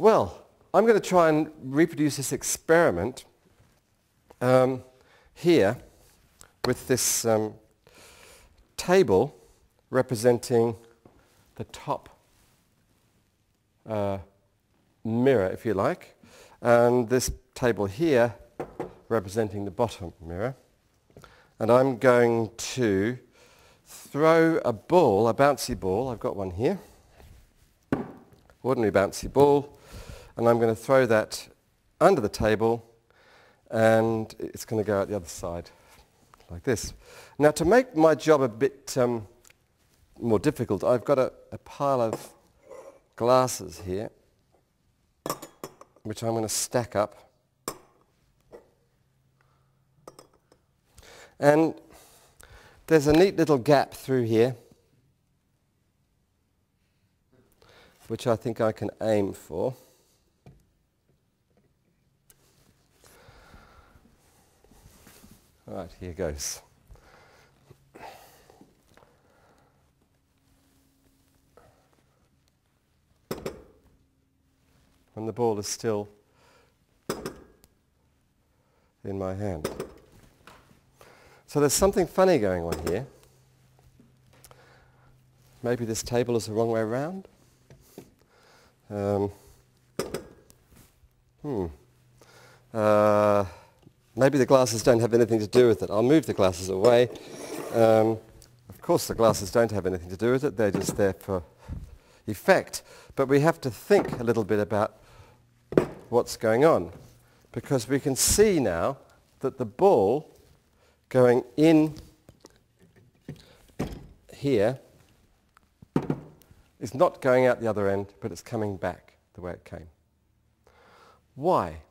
Well, I'm going to try and reproduce this experiment um, here with this um, table representing the top uh, mirror, if you like, and this table here representing the bottom mirror. And I'm going to throw a ball, a bouncy ball, I've got one here, ordinary bouncy ball, and I'm going to throw that under the table and it's going to go out the other side like this. Now to make my job a bit um, more difficult, I've got a, a pile of glasses here which I'm going to stack up. And there's a neat little gap through here which I think I can aim for. All right, here goes. And the ball is still in my hand. So there's something funny going on here. Maybe this table is the wrong way around. Um, hmm. Uh, maybe the glasses don't have anything to do with it. I'll move the glasses away. Um, of course, the glasses don't have anything to do with it. They're just there for effect. But we have to think a little bit about what's going on because we can see now that the ball going in here is not going out the other end, but it's coming back the way it came. Why?